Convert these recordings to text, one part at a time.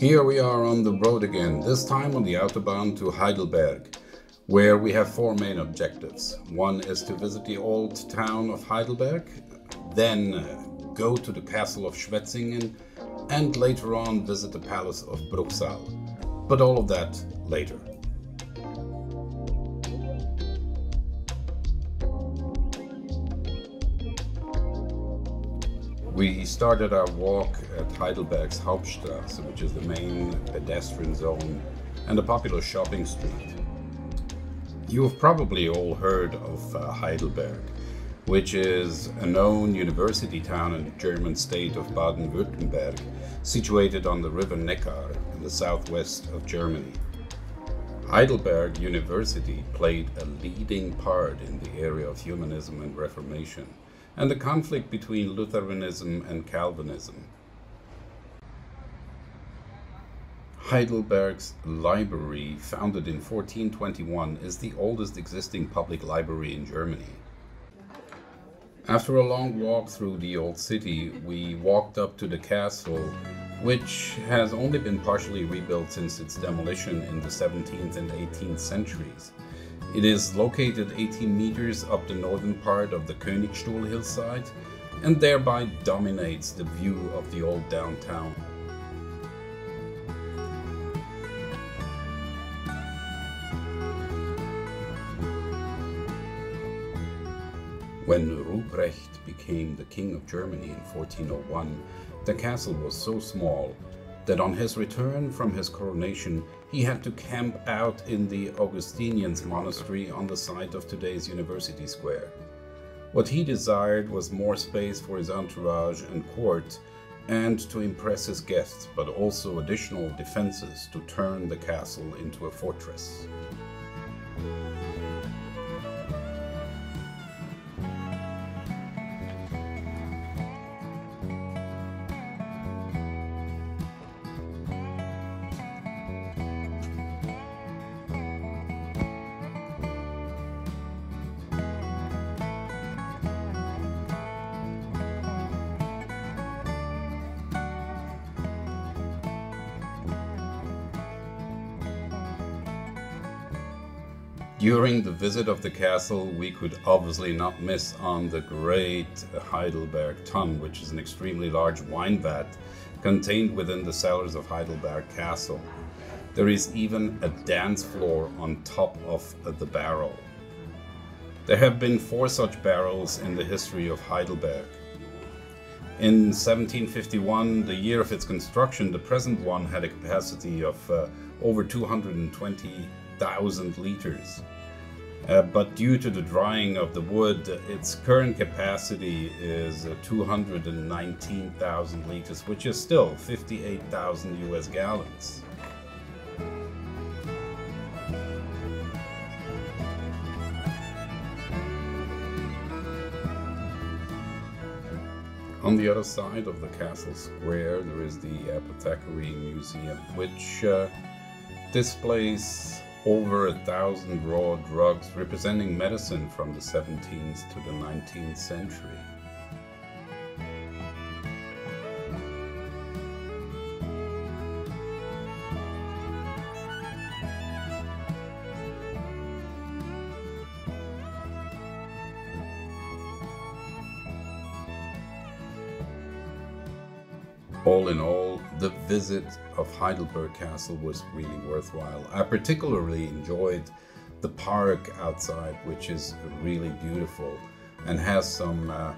Here we are on the road again, this time on the Autobahn to Heidelberg, where we have four main objectives. One is to visit the old town of Heidelberg, then uh, go to the castle of Schwetzingen, and later on visit the palace of Bruchsal. But all of that later. We started our walk at Heidelberg's Hauptstraße, which is the main pedestrian zone and a popular shopping street. You have probably all heard of uh, Heidelberg, which is a known university town in the German state of Baden-Württemberg, situated on the river Neckar in the southwest of Germany. Heidelberg University played a leading part in the area of humanism and Reformation and the conflict between Lutheranism and Calvinism. Heidelberg's library, founded in 1421, is the oldest existing public library in Germany. After a long walk through the old city, we walked up to the castle, which has only been partially rebuilt since its demolition in the 17th and 18th centuries. It is located 18 meters up the northern part of the Königstuhl hillside and thereby dominates the view of the old downtown. When Ruprecht became the king of Germany in 1401, the castle was so small that on his return from his coronation, he had to camp out in the Augustinians monastery on the site of today's University Square. What he desired was more space for his entourage and court, and to impress his guests, but also additional defenses to turn the castle into a fortress. During the visit of the castle, we could obviously not miss on the great Heidelberg Tun, which is an extremely large wine vat contained within the cellars of Heidelberg Castle. There is even a dance floor on top of the barrel. There have been four such barrels in the history of Heidelberg. In 1751, the year of its construction, the present one had a capacity of uh, over 220,000 liters. Uh, but due to the drying of the wood, its current capacity is uh, 219,000 liters, which is still 58,000 US gallons. On the other side of the castle square, there is the Apothecary Museum, which uh, displays over a thousand raw drugs representing medicine from the 17th to the 19th century. All in all, the visit of Heidelberg Castle was really worthwhile. I particularly enjoyed the park outside, which is really beautiful and has some uh,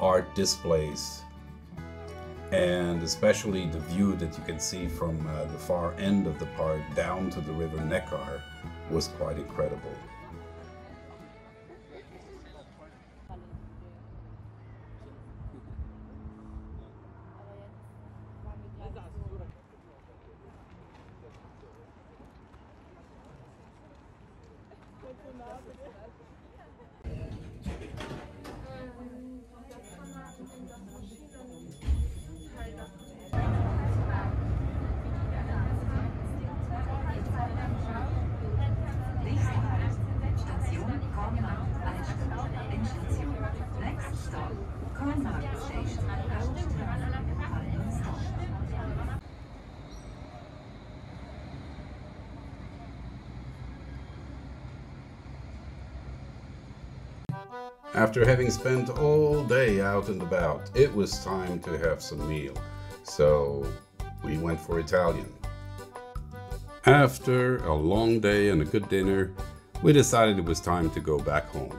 art displays and especially the view that you can see from uh, the far end of the park down to the river Neckar was quite incredible. After having spent all day out and about, it was time to have some meal. So we went for Italian. After a long day and a good dinner, we decided it was time to go back home.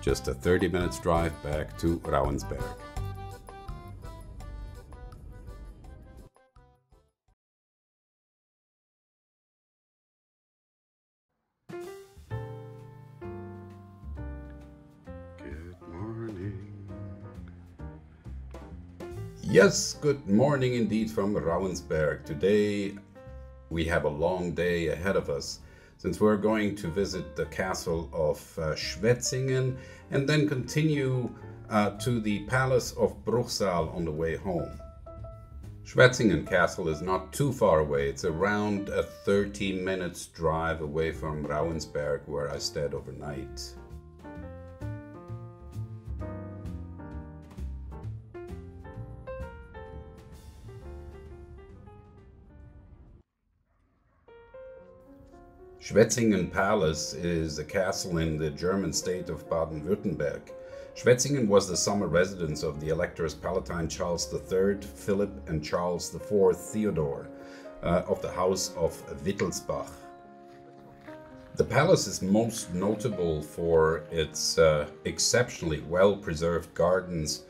Just a 30 minutes drive back to Rauensberg. Yes, good morning indeed from Rauensberg. Today we have a long day ahead of us since we're going to visit the castle of uh, Schwetzingen and then continue uh, to the palace of Bruchsal on the way home. Schwetzingen Castle is not too far away. It's around a 30 minutes drive away from Rauensberg where I stayed overnight. Schwetzingen Palace is a castle in the German state of Baden-Württemberg. Schwetzingen was the summer residence of the Electors Palatine Charles III, Philip and Charles IV Theodore uh, of the House of Wittelsbach. The palace is most notable for its uh, exceptionally well-preserved gardens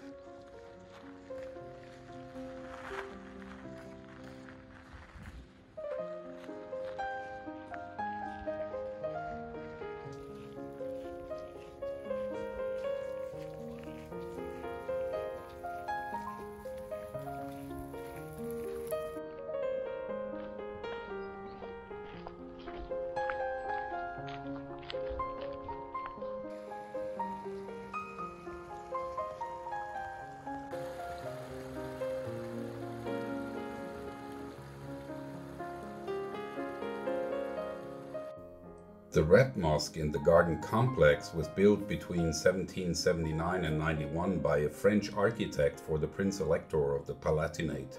The Red Mosque in the garden complex was built between 1779 and 91 by a French architect for the Prince Elector of the Palatinate,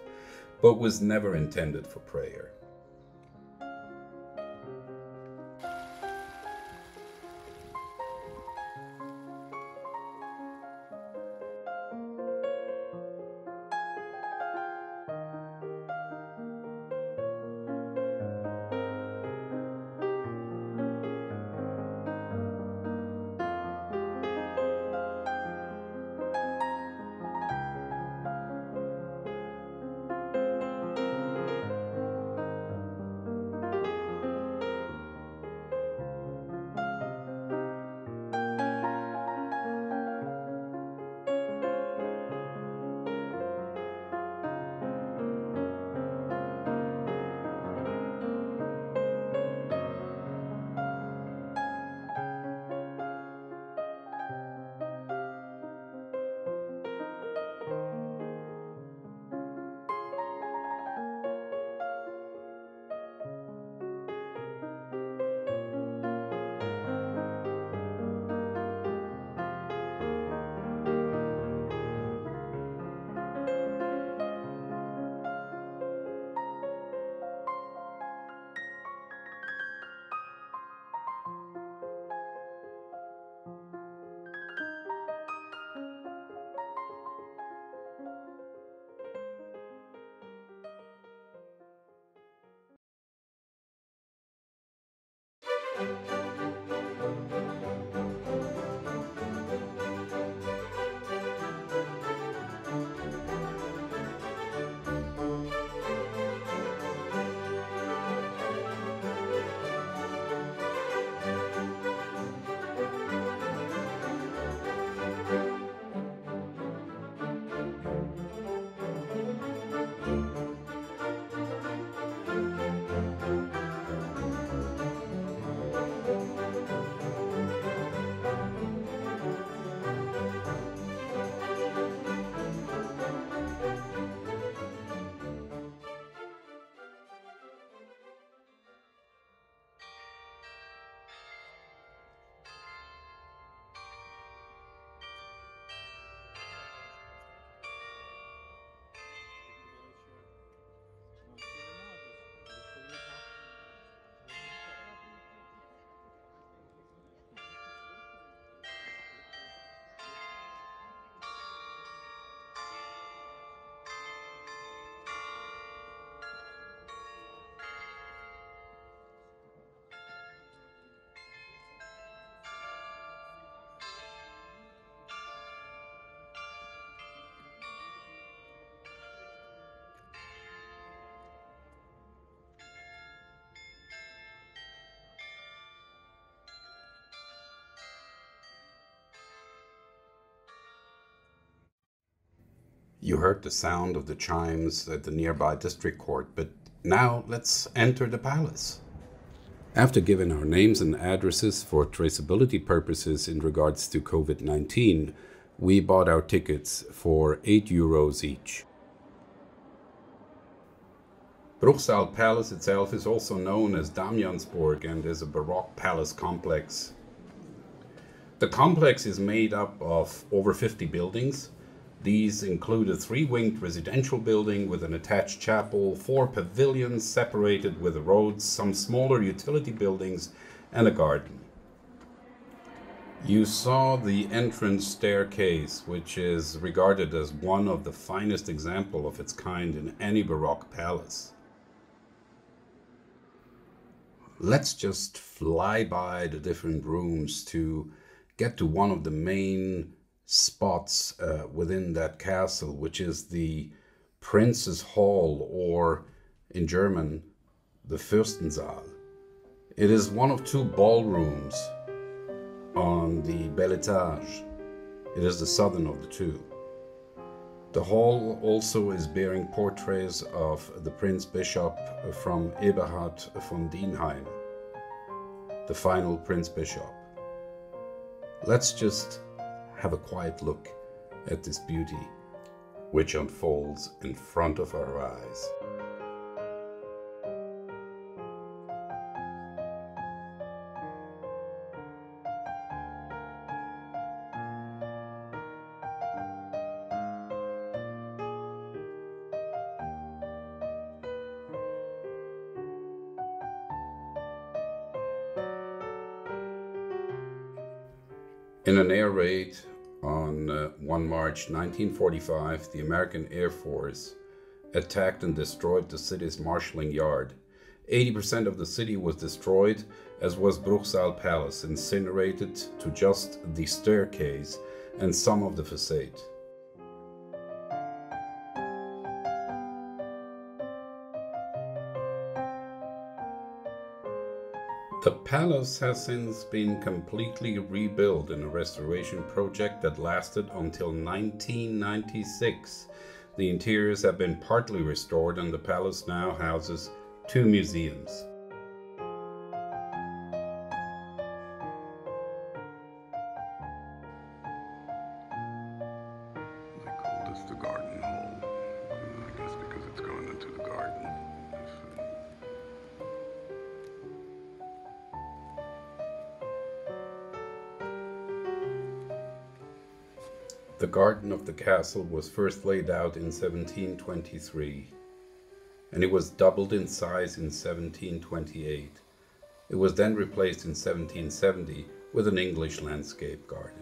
but was never intended for prayer. You heard the sound of the chimes at the nearby district court, but now let's enter the palace. After giving our names and addresses for traceability purposes in regards to COVID 19, we bought our tickets for 8 euros each. Bruchsal Palace itself is also known as Damiansburg and is a Baroque palace complex. The complex is made up of over 50 buildings. These include a three winged residential building with an attached chapel, four pavilions separated with roads, some smaller utility buildings, and a garden. You saw the entrance staircase, which is regarded as one of the finest example of its kind in any Baroque palace. Let's just fly by the different rooms to get to one of the main spots uh, within that castle, which is the Prince's Hall, or in German, the Fürstensaal. It is one of two ballrooms on the Bel Etage. It is the southern of the two. The hall also is bearing portraits of the Prince Bishop from Eberhard von Dienheim, the final Prince Bishop. Let's just have a quiet look at this beauty which unfolds in front of our eyes. In an air raid on uh, 1 March 1945, the American Air Force attacked and destroyed the city's marshalling yard. 80% of the city was destroyed, as was Bruchsal Palace, incinerated to just the staircase and some of the facade. The palace has since been completely rebuilt in a restoration project that lasted until 1996. The interiors have been partly restored and the palace now houses two museums. This the garden hall, The garden of the castle was first laid out in 1723, and it was doubled in size in 1728. It was then replaced in 1770 with an English landscape garden.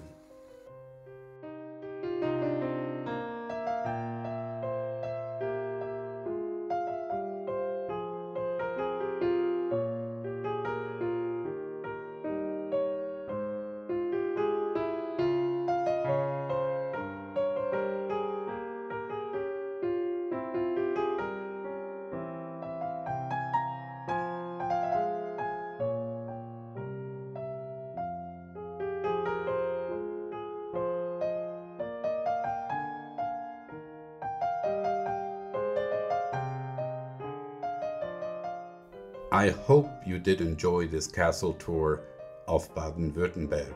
I hope you did enjoy this castle tour of Baden-Württemberg.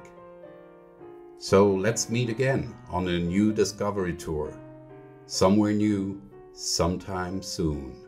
So let's meet again on a new discovery tour. Somewhere new, sometime soon.